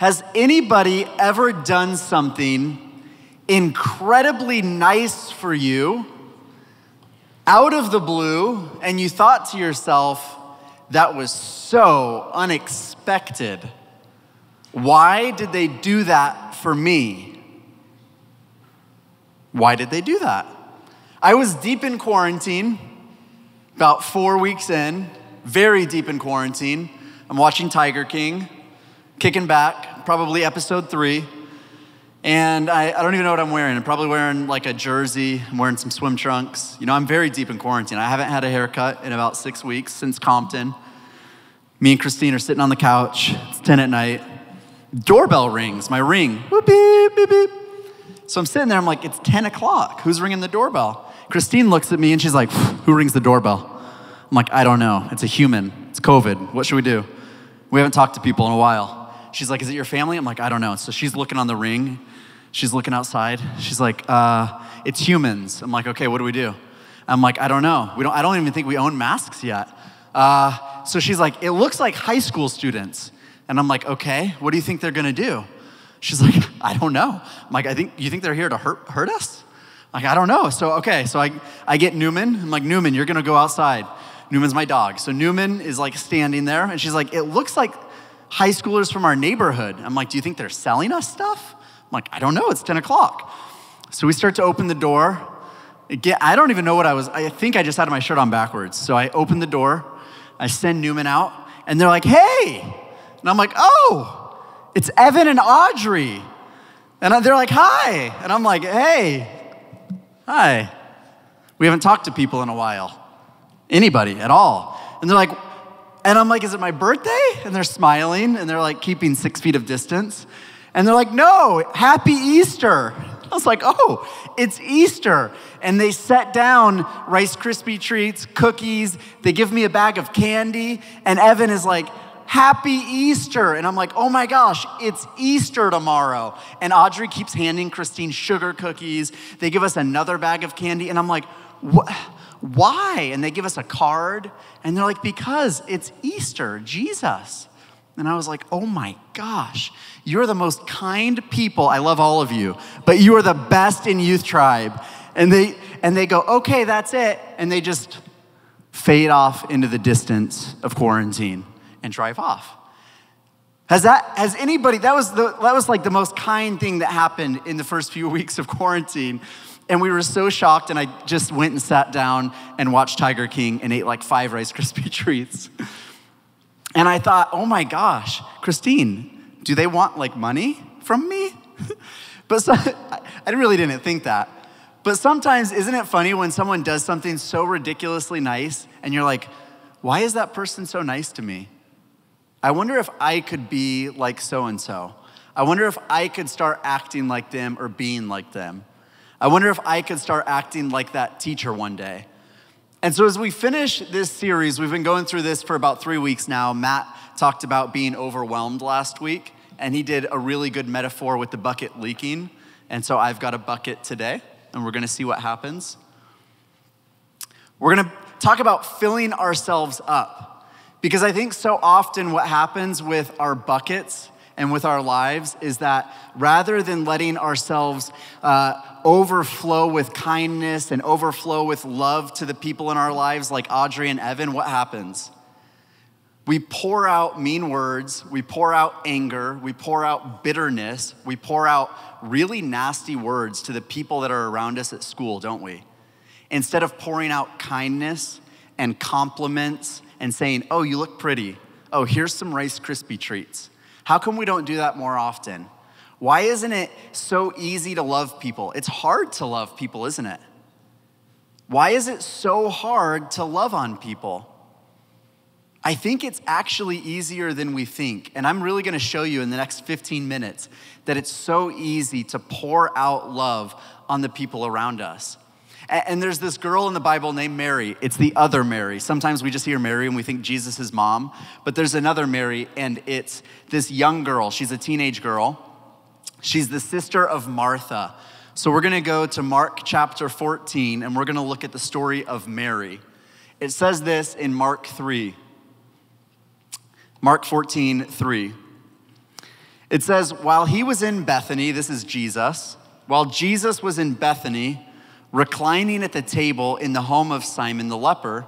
Has anybody ever done something incredibly nice for you out of the blue and you thought to yourself, that was so unexpected? Why did they do that for me? Why did they do that? I was deep in quarantine, about four weeks in, very deep in quarantine. I'm watching Tiger King, kicking back, probably episode three. And I, I, don't even know what I'm wearing. I'm probably wearing like a jersey, I'm wearing some swim trunks. You know, I'm very deep in quarantine. I haven't had a haircut in about six weeks since Compton. Me and Christine are sitting on the couch. It's 10 at night. Doorbell rings, my ring. Beep, beep, beep. So I'm sitting there, I'm like, it's 10 o'clock. Who's ringing the doorbell? Christine looks at me and she's like, who rings the doorbell? I'm like, I don't know. It's a human. It's COVID. What should we do? We haven't talked to people in a while. She's like, is it your family? I'm like, I don't know. So she's looking on the ring She's looking outside. She's like, uh, it's humans. I'm like, okay, what do we do? I'm like, I don't know. We don't, I don't even think we own masks yet. Uh, so she's like, it looks like high school students. And I'm like, okay, what do you think they're gonna do? She's like, I don't know. I'm like, I think, you think they're here to hurt, hurt us? Like, I don't know. So, okay, so I, I get Newman. I'm like, Newman, you're gonna go outside. Newman's my dog. So Newman is like standing there, and she's like, it looks like high schoolers from our neighborhood. I'm like, do you think they're selling us stuff? I'm like, I don't know, it's 10 o'clock. So we start to open the door. Again, I don't even know what I was, I think I just had my shirt on backwards. So I open the door, I send Newman out, and they're like, hey. And I'm like, oh, it's Evan and Audrey. And they're like, hi. And I'm like, hey, hi. We haven't talked to people in a while, anybody at all. And they're like, and I'm like, is it my birthday? And they're smiling and they're like keeping six feet of distance. And they're like, no, happy Easter. I was like, oh, it's Easter. And they set down Rice Krispie treats, cookies. They give me a bag of candy. And Evan is like, Happy Easter. And I'm like, oh my gosh, it's Easter tomorrow. And Audrey keeps handing Christine sugar cookies. They give us another bag of candy. And I'm like, what? Why? And they give us a card. And they're like, because it's Easter, Jesus. And I was like, oh my gosh, you're the most kind people. I love all of you, but you are the best in Youth Tribe. And they, and they go, okay, that's it. And they just fade off into the distance of quarantine and drive off. Has that, has anybody, that was, the, that was like the most kind thing that happened in the first few weeks of quarantine. And we were so shocked, and I just went and sat down and watched Tiger King and ate like five Rice Krispie treats. And I thought, oh my gosh, Christine, do they want like money from me? but so, I really didn't think that. But sometimes, isn't it funny when someone does something so ridiculously nice and you're like, why is that person so nice to me? I wonder if I could be like so and so. I wonder if I could start acting like them or being like them. I wonder if I could start acting like that teacher one day. And so, as we finish this series, we've been going through this for about three weeks now. Matt talked about being overwhelmed last week, and he did a really good metaphor with the bucket leaking. And so, I've got a bucket today, and we're gonna see what happens. We're gonna talk about filling ourselves up, because I think so often what happens with our buckets and with our lives is that rather than letting ourselves uh, overflow with kindness and overflow with love to the people in our lives, like Audrey and Evan, what happens? We pour out mean words, we pour out anger, we pour out bitterness, we pour out really nasty words to the people that are around us at school, don't we? Instead of pouring out kindness and compliments and saying, Oh, you look pretty. Oh, here's some Rice Krispie treats. How come we don't do that more often? Why isn't it so easy to love people? It's hard to love people, isn't it? Why is it so hard to love on people? I think it's actually easier than we think. And I'm really gonna show you in the next 15 minutes that it's so easy to pour out love on the people around us. And there's this girl in the Bible named Mary. It's the other Mary. Sometimes we just hear Mary and we think Jesus is mom, but there's another Mary, and it's this young girl. She's a teenage girl. She's the sister of Martha. So we're gonna go to Mark chapter 14, and we're gonna look at the story of Mary. It says this in Mark 3. Mark 14, 3. It says, while he was in Bethany, this is Jesus, while Jesus was in Bethany, reclining at the table in the home of Simon the leper,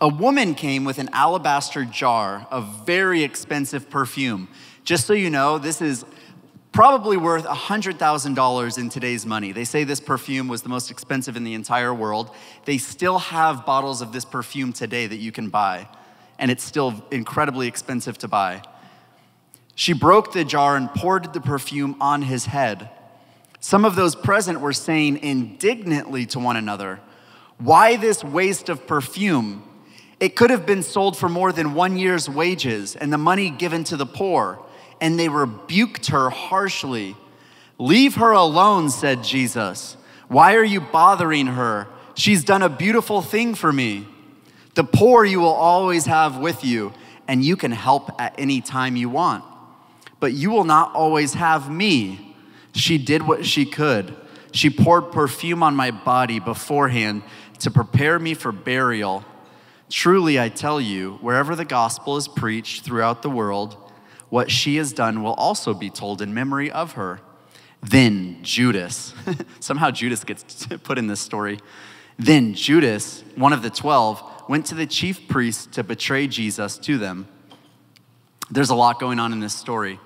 a woman came with an alabaster jar of very expensive perfume. Just so you know, this is probably worth $100,000 in today's money. They say this perfume was the most expensive in the entire world. They still have bottles of this perfume today that you can buy, and it's still incredibly expensive to buy. She broke the jar and poured the perfume on his head. Some of those present were saying indignantly to one another, Why this waste of perfume? It could have been sold for more than one year's wages and the money given to the poor and they rebuked her harshly. Leave her alone, said Jesus. Why are you bothering her? She's done a beautiful thing for me. The poor you will always have with you, and you can help at any time you want. But you will not always have me. She did what she could. She poured perfume on my body beforehand to prepare me for burial. Truly, I tell you, wherever the gospel is preached throughout the world, what she has done will also be told in memory of her. Then Judas, somehow Judas gets put in this story. Then Judas, one of the twelve, went to the chief priests to betray Jesus to them. There's a lot going on in this story.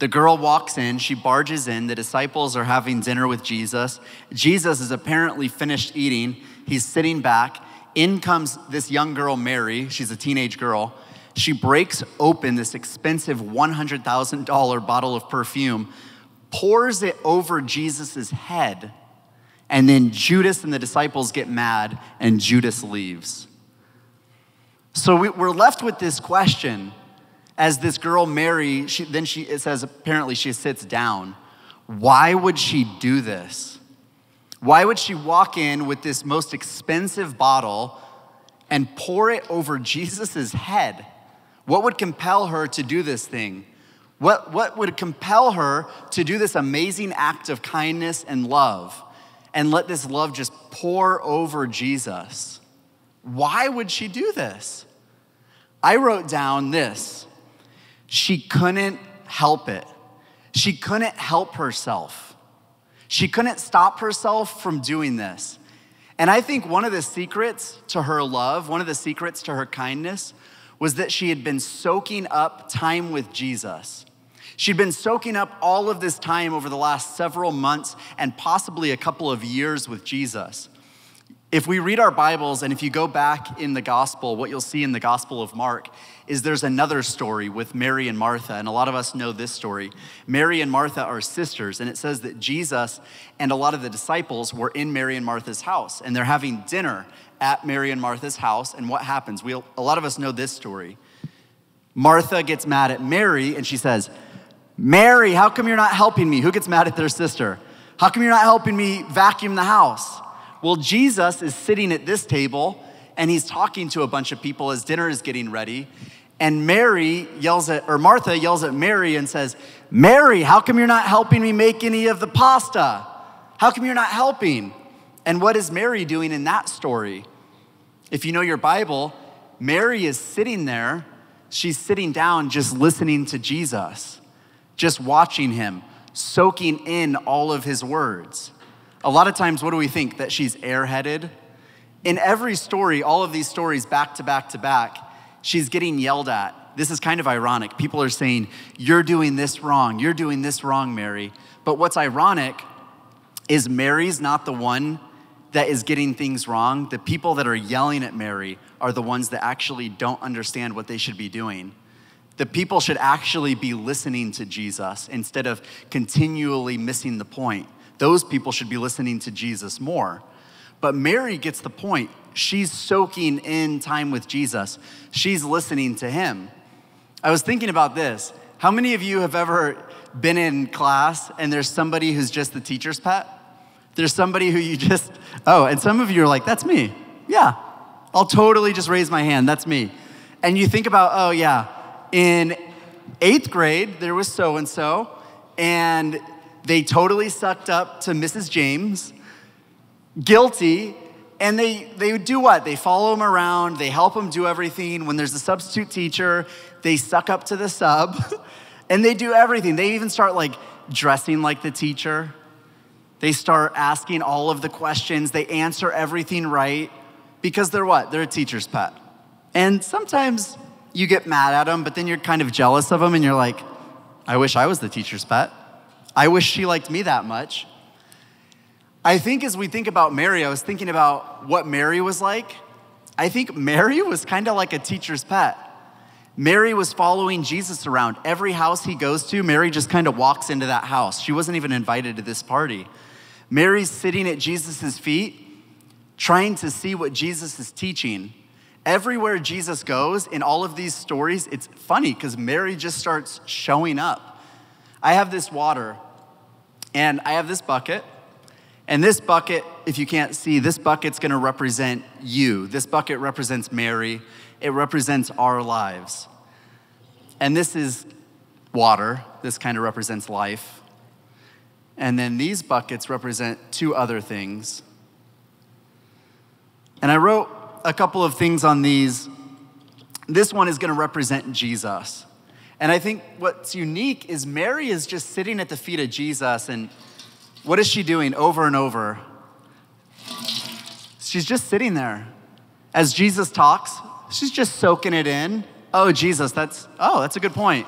The girl walks in, she barges in. The disciples are having dinner with Jesus. Jesus is apparently finished eating. He's sitting back. In comes this young girl, Mary. She's a teenage girl she breaks open this expensive $100,000 bottle of perfume, pours it over Jesus' head, and then Judas and the disciples get mad, and Judas leaves. So we're left with this question as this girl Mary, she, then she, it says apparently she sits down. Why would she do this? Why would she walk in with this most expensive bottle and pour it over Jesus' head? What would compel her to do this thing? What, what would compel her to do this amazing act of kindness and love and let this love just pour over Jesus? Why would she do this? I wrote down this she couldn't help it. She couldn't help herself. She couldn't stop herself from doing this. And I think one of the secrets to her love, one of the secrets to her kindness, was that she had been soaking up time with Jesus. She'd been soaking up all of this time over the last several months and possibly a couple of years with Jesus. If we read our Bibles and if you go back in the gospel, what you'll see in the gospel of Mark is there's another story with Mary and Martha, and a lot of us know this story. Mary and Martha are sisters, and it says that Jesus and a lot of the disciples were in Mary and Martha's house, and they're having dinner at Mary and Martha's house, and what happens? We, a lot of us know this story. Martha gets mad at Mary, and she says, Mary, how come you're not helping me? Who gets mad at their sister? How come you're not helping me vacuum the house? Well, Jesus is sitting at this table and he's talking to a bunch of people as dinner is getting ready. And Mary yells at, or Martha yells at Mary and says, Mary, how come you're not helping me make any of the pasta? How come you're not helping? And what is Mary doing in that story? If you know your Bible, Mary is sitting there. She's sitting down just listening to Jesus, just watching him, soaking in all of his words. A lot of times, what do we think? That she's airheaded? In every story, all of these stories back to back to back, she's getting yelled at. This is kind of ironic. People are saying, You're doing this wrong. You're doing this wrong, Mary. But what's ironic is Mary's not the one that is getting things wrong. The people that are yelling at Mary are the ones that actually don't understand what they should be doing. The people should actually be listening to Jesus instead of continually missing the point those people should be listening to Jesus more. But Mary gets the point. She's soaking in time with Jesus, she's listening to him. I was thinking about this. How many of you have ever been in class and there's somebody who's just the teacher's pet? There's somebody who you just, oh, and some of you are like, that's me. Yeah, I'll totally just raise my hand. That's me. And you think about, oh, yeah, in eighth grade, there was so and so, and they totally sucked up to Mrs. James, guilty, and they, they do what? They follow him around, they help him do everything. When there's a substitute teacher, they suck up to the sub. And they do everything. They even start like dressing like the teacher. They start asking all of the questions. They answer everything right because they're what? They're a teacher's pet. And sometimes you get mad at them, but then you're kind of jealous of them and you're like, I wish I was the teacher's pet. I wish she liked me that much. I think as we think about Mary, I was thinking about what Mary was like. I think Mary was kind of like a teacher's pet. Mary was following Jesus around. Every house he goes to, Mary just kind of walks into that house. She wasn't even invited to this party. Mary's sitting at Jesus' feet, trying to see what Jesus is teaching. Everywhere Jesus goes in all of these stories, it's funny because Mary just starts showing up. I have this water, and I have this bucket. And this bucket, if you can't see, this bucket's gonna represent you. This bucket represents Mary, it represents our lives. And this is water, this kind of represents life. And then these buckets represent two other things. And I wrote a couple of things on these. This one is going to represent Jesus. And I think what's unique is Mary is just sitting at the feet of Jesus, and what is she doing over and over? She's just sitting there. As Jesus talks, she's just soaking it in. Oh, Jesus, that's, oh, that's a good point.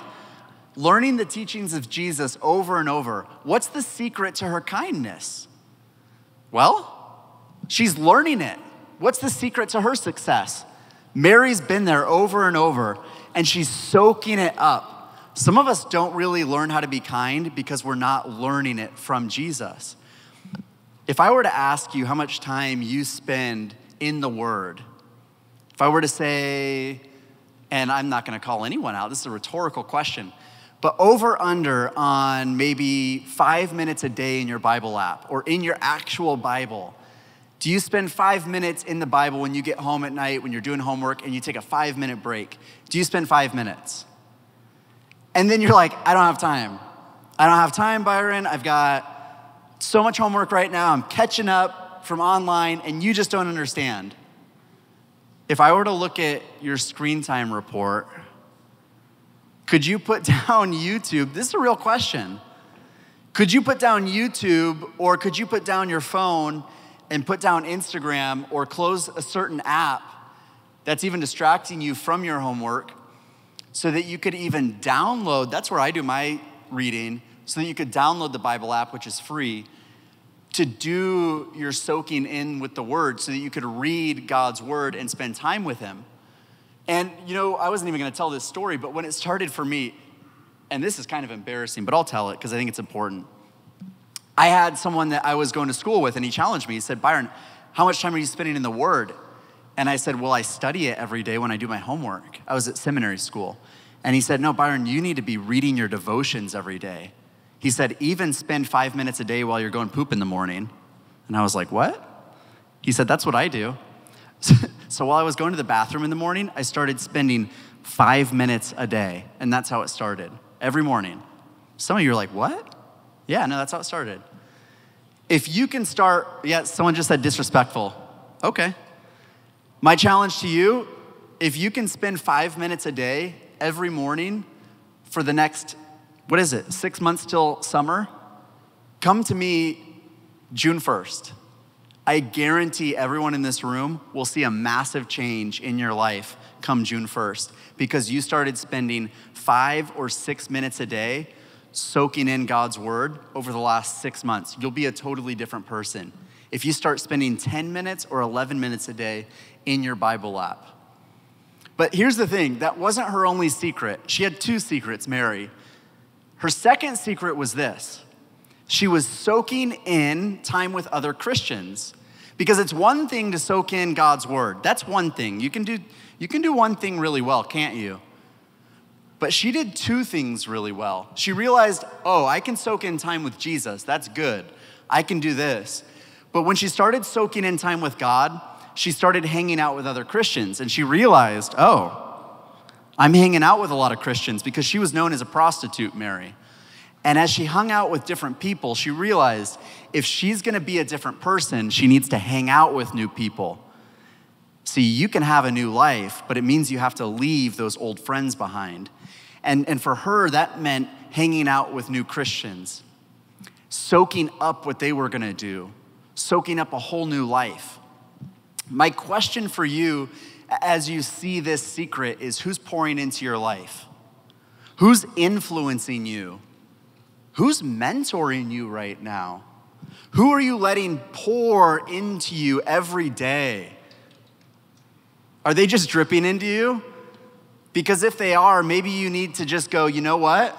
Learning the teachings of Jesus over and over. What's the secret to her kindness? Well, she's learning it. What's the secret to her success? Mary's been there over and over, and she's soaking it up. Some of us don't really learn how to be kind because we're not learning it from Jesus. If I were to ask you how much time you spend in the Word, if I were to say, and I'm not gonna call anyone out, this is a rhetorical question, but over under on maybe five minutes a day in your Bible app or in your actual Bible, do you spend five minutes in the Bible when you get home at night, when you're doing homework, and you take a five minute break? Do you spend five minutes? And then you're like, I don't have time. I don't have time, Byron. I've got so much homework right now. I'm catching up from online, and you just don't understand. If I were to look at your screen time report, could you put down YouTube? This is a real question. Could you put down YouTube or could you put down your phone and put down Instagram or close a certain app that's even distracting you from your homework so that you could even download, that's where I do my reading, so that you could download the Bible app, which is free, to do your soaking in with the Word so that you could read God's Word and spend time with Him. And, you know, I wasn't even gonna tell this story, but when it started for me, and this is kind of embarrassing, but I'll tell it because I think it's important. I had someone that I was going to school with, and he challenged me. He said, Byron, how much time are you spending in the Word? And I said, Well, I study it every day when I do my homework. I was at seminary school. And he said, No, Byron, you need to be reading your devotions every day. He said, Even spend five minutes a day while you're going poop in the morning. And I was like, What? He said, That's what I do. so while I was going to the bathroom in the morning, I started spending five minutes a day. And that's how it started every morning. Some of you are like, What? Yeah, no, that's how it started. If you can start, yeah, someone just said disrespectful. Okay. My challenge to you if you can spend five minutes a day every morning for the next, what is it, six months till summer, come to me June 1st. I guarantee everyone in this room will see a massive change in your life come June 1st because you started spending five or six minutes a day soaking in God's word over the last six months, you'll be a totally different person. If you start spending 10 minutes or 11 minutes a day in your Bible app. But here's the thing that wasn't her only secret. She had two secrets, Mary. Her second secret was this she was soaking in time with other Christians. Because it's one thing to soak in God's word. That's one thing. You can do, you can do one thing really well, can't you? But she did two things really well. She realized, oh, I can soak in time with Jesus. That's good. I can do this. But when she started soaking in time with God, she started hanging out with other Christians and she realized, oh, I'm hanging out with a lot of Christians because she was known as a prostitute, Mary. And as she hung out with different people, she realized if she's gonna be a different person, she needs to hang out with new people. See, you can have a new life, but it means you have to leave those old friends behind. And, and for her, that meant hanging out with new Christians, soaking up what they were gonna do, soaking up a whole new life. My question for you as you see this secret is who's pouring into your life? Who's influencing you? Who's mentoring you right now? Who are you letting pour into you every day? Are they just dripping into you? Because if they are, maybe you need to just go, you know what?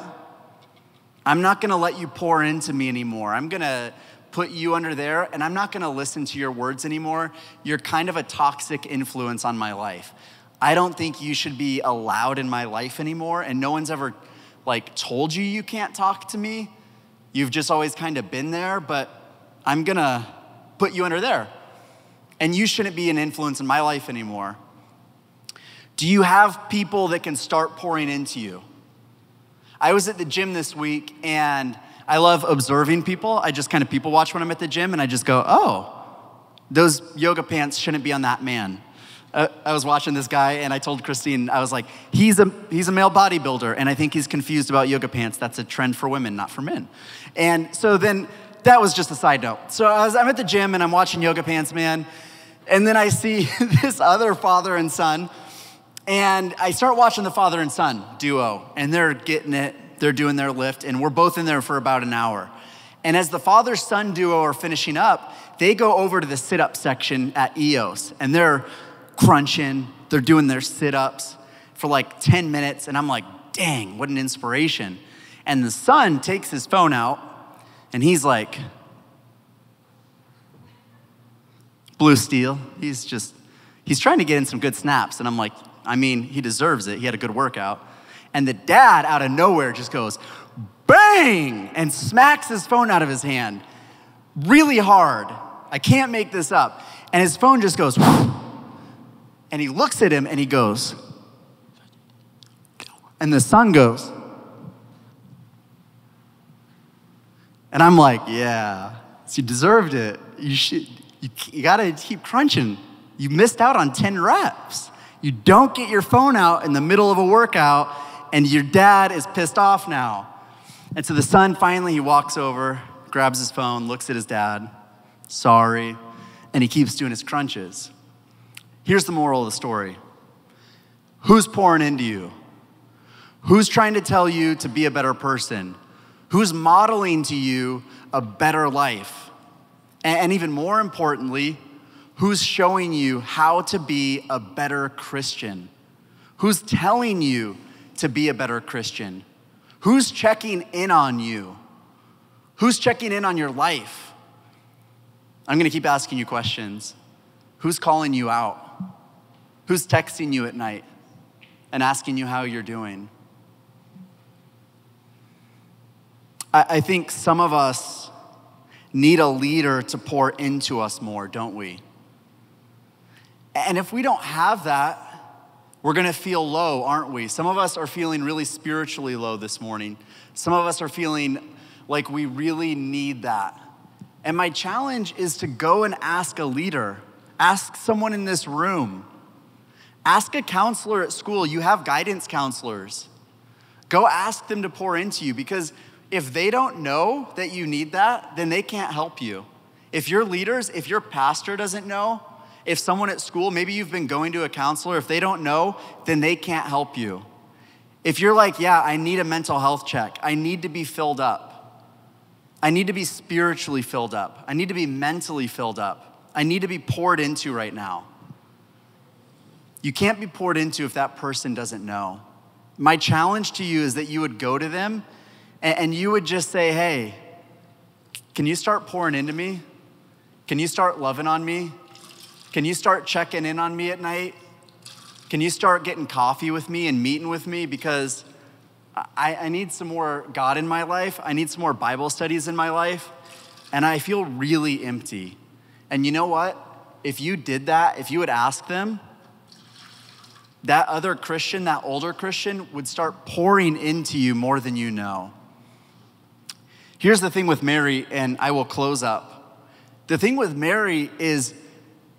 I'm not gonna let you pour into me anymore. I'm gonna put you under there and I'm not gonna listen to your words anymore. You're kind of a toxic influence on my life. I don't think you should be allowed in my life anymore, and no one's ever like told you you can't talk to me. You've just always kind of been there, but I'm gonna put you under there. And you shouldn't be an influence in my life anymore. Do you have people that can start pouring into you? I was at the gym this week and I love observing people. I just kind of people watch when I'm at the gym and I just go, oh, those yoga pants shouldn't be on that man. Uh, I was watching this guy and I told Christine, I was like, he's a, he's a male bodybuilder and I think he's confused about yoga pants. That's a trend for women, not for men. And so then that was just a side note. So I was, I'm at the gym and I'm watching Yoga Pants Man, and then I see this other father and son, and I start watching the father and son duo, and they're getting it, they're doing their lift, and we're both in there for about an hour. And as the father son duo are finishing up, they go over to the sit up section at EOS, and they're crunching, they're doing their sit ups for like 10 minutes, and I'm like, dang, what an inspiration. And the son takes his phone out and he's like, blue steel. He's just, he's trying to get in some good snaps. And I'm like, I mean, he deserves it. He had a good workout. And the dad, out of nowhere, just goes, bang, and smacks his phone out of his hand really hard. I can't make this up. And his phone just goes, and he looks at him and he goes, and the son goes, And I'm like, yeah, so you deserved it. You, should, you, you gotta keep crunching. You missed out on 10 reps. You don't get your phone out in the middle of a workout, and your dad is pissed off now. And so the son finally he walks over, grabs his phone, looks at his dad, sorry, and he keeps doing his crunches. Here's the moral of the story Who's pouring into you? Who's trying to tell you to be a better person? Who's modeling to you a better life? And even more importantly, who's showing you how to be a better Christian? Who's telling you to be a better Christian? Who's checking in on you? Who's checking in on your life? I'm gonna keep asking you questions. Who's calling you out? Who's texting you at night and asking you how you're doing? I, I think some of us need a leader to pour into us more, don't we? And if we don't have that, we're gonna feel low, aren't we? Some of us are feeling really spiritually low this morning. Some of us are feeling like we really need that. And my challenge is to go and ask a leader, ask someone in this room, ask a counselor at school. You have guidance counselors. Go ask them to pour into you because if they don't know that you need that, then they can't help you. If your leaders, if your pastor doesn't know, if someone at school, maybe you've been going to a counselor, if they don't know, then they can't help you. If you're like, yeah, I need a mental health check, I need to be filled up. I need to be spiritually filled up. I need to be mentally filled up. I need to be poured into right now. You can't be poured into if that person doesn't know. My challenge to you is that you would go to them and, you would just say, hey, can you start pouring into me? Can you start loving on me? Can you start checking in on me at night? Can you start getting coffee with me and meeting with me? Because I, I, need some more God in my life. I need some more Bible studies in my life. And I feel really empty. And you know what? If you did that, if you would ask them, that other Christian, that older Christian, would start pouring into you more than you know. Here's the thing with Mary, and I will close up. The thing with Mary is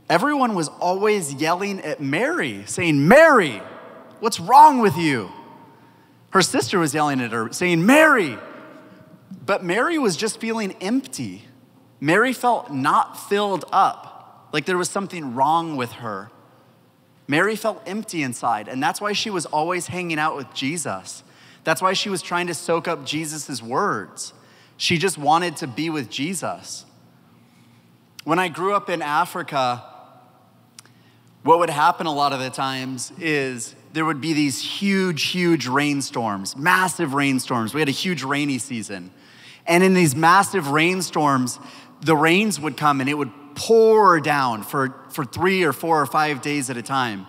everyone was always yelling at Mary, saying, Mary, what's wrong with you? Her sister was yelling at her, saying, Mary. But Mary was just feeling empty. Mary felt not filled up, like there was something wrong with her. Mary felt empty inside, and that's why she was always hanging out with Jesus. That's why she was trying to soak up Jesus' words. She just wanted to be with Jesus. When I grew up in Africa, what would happen a lot of the times is there would be these huge, huge rainstorms, massive rainstorms. We had a huge rainy season. And in these massive rainstorms, the rains would come and it would pour down for, for three or four or five days at a time.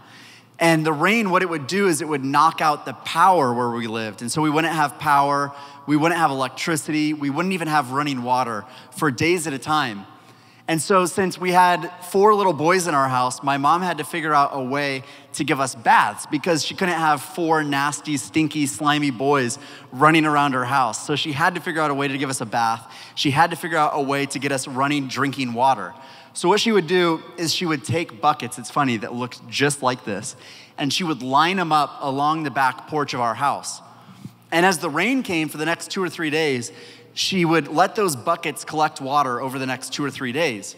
And the rain, what it would do is it would knock out the power where we lived. And so we wouldn't have power, we wouldn't have electricity, we wouldn't even have running water for days at a time. And so, since we had four little boys in our house, my mom had to figure out a way to give us baths because she couldn't have four nasty, stinky, slimy boys running around her house. So, she had to figure out a way to give us a bath. She had to figure out a way to get us running, drinking water. So, what she would do is she would take buckets, it's funny, that looked just like this, and she would line them up along the back porch of our house. And as the rain came for the next two or three days, she would let those buckets collect water over the next two or three days.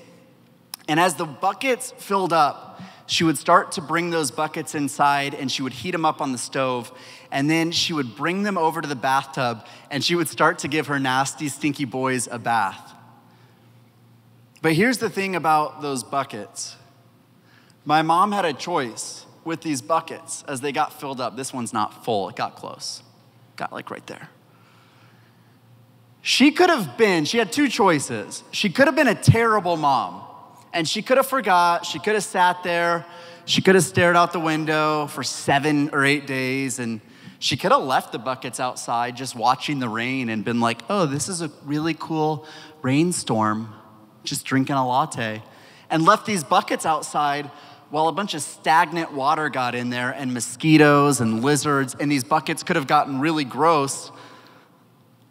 And as the buckets filled up, she would start to bring those buckets inside and she would heat them up on the stove. And then she would bring them over to the bathtub and she would start to give her nasty, stinky boys a bath. But here's the thing about those buckets my mom had a choice with these buckets as they got filled up. This one's not full, it got close, got like right there. She could have been, she had two choices. She could have been a terrible mom, and she could have forgot, she could have sat there, she could have stared out the window for seven or eight days, and she could have left the buckets outside just watching the rain and been like, oh, this is a really cool rainstorm, just drinking a latte, and left these buckets outside while a bunch of stagnant water got in there and mosquitoes and lizards, and these buckets could have gotten really gross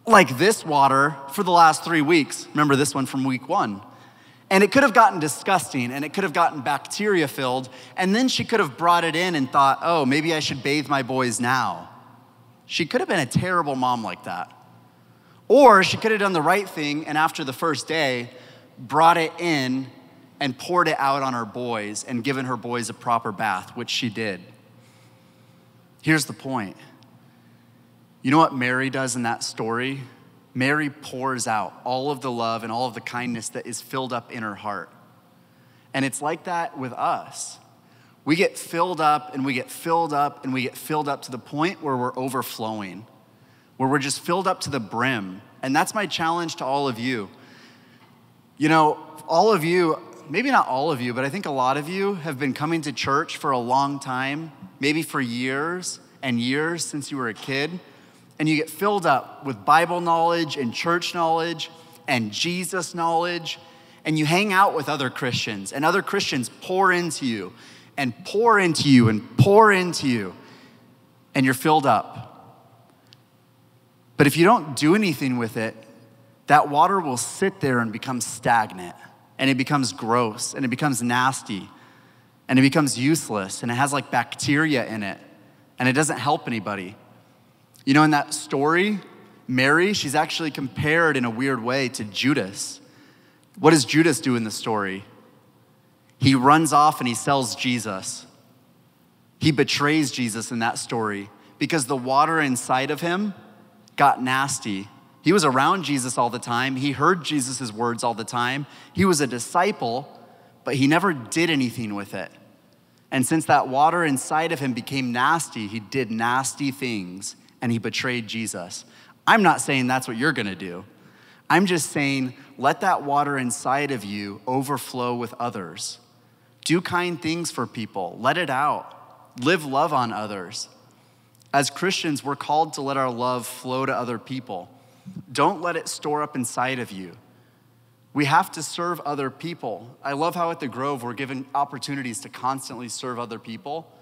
like this water for the last three weeks. Remember this one from week one. And it could have gotten disgusting and it could have gotten bacteria filled. And then she could have brought it in and thought, oh, maybe I should bathe my boys now. She could have been a terrible mom like that. Or she could have done the right thing and after the first day, brought it in and poured it out on her boys and given her boys a proper bath, which she did. Here's the point you know what Mary does in that story? Mary pours out all of the love and all of the kindness that is filled up in her heart. And it's like that with us. We get filled up and we get filled up and we get filled up to the point where we're overflowing, where we're just filled up to the brim. And that's my challenge to all of you. You know, all of you, maybe not all of you, but I think a lot of you have been coming to church for a long time, maybe for years and years since you were a kid and you get filled up with Bible knowledge and church knowledge and Jesus knowledge, and you hang out with other Christians, and other Christians pour into you and pour into you and pour into you, and you're filled up. But if you don't do anything with it, that water will sit there and become stagnant, and it becomes gross, and it becomes nasty, and it becomes useless, and it has like bacteria in it, and it doesn't help anybody. You know, in that story, Mary, she's actually compared in a weird way to Judas. What does Judas do in the story? He runs off and he sells Jesus. He betrays Jesus in that story because the water inside of him got nasty. He was around Jesus all the time. He heard Jesus' words all the time. He was a disciple, but he never did anything with it. And since that water inside of him became nasty, he did nasty things and he betrayed Jesus. I'm not saying that's what you're gonna do. I'm just saying, let that water inside of you overflow with others. Do kind things for people, let it out. Live love on others. As Christians, we're called to let our love flow to other people. Don't let it store up inside of you. We have to serve other people. I love how at the Grove we're given opportunities to constantly serve other people.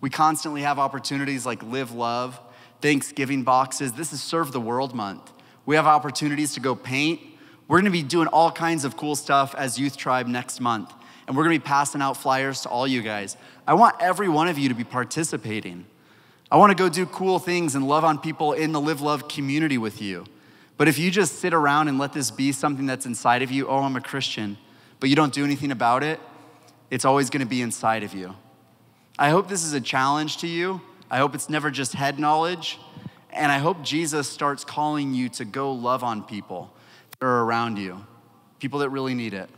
We constantly have opportunities like Live Love, Thanksgiving boxes. This is Serve the World Month. We have opportunities to go paint. We're gonna be doing all kinds of cool stuff as Youth Tribe next month. And we're gonna be passing out flyers to all you guys. I want every one of you to be participating. I want to go do cool things and love on people in the Live Love community with you. But if you just sit around and let this be something that's inside of you, oh, I'm a Christian, but you don't do anything about it, it's always going to be inside of you. I hope this is a challenge to you. I hope it's never just head knowledge. And I hope Jesus starts calling you to go love on people that are around you, people that really need it.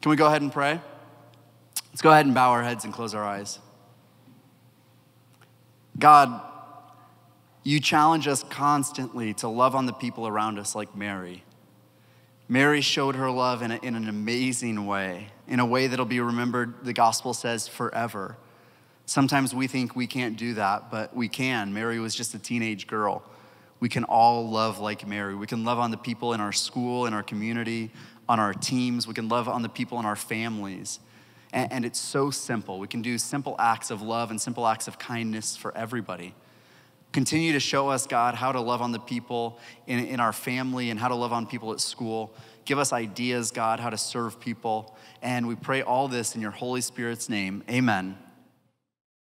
Can we go ahead and pray? Let's go ahead and bow our heads and close our eyes. God, you challenge us constantly to love on the people around us like Mary. Mary showed her love in, a, in an amazing way, in a way that'll be remembered, the gospel says, forever. Sometimes we think we can't do that, but we can. Mary was just a teenage girl. We can all love like Mary. We can love on the people in our school, in our community, on our teams. We can love on the people in our families. And, and it's so simple. We can do simple acts of love and simple acts of kindness for everybody. Continue to show us, God, how to love on the people in, in our family and how to love on people at school. Give us ideas, God, how to serve people. And we pray all this in your Holy Spirit's name. Amen.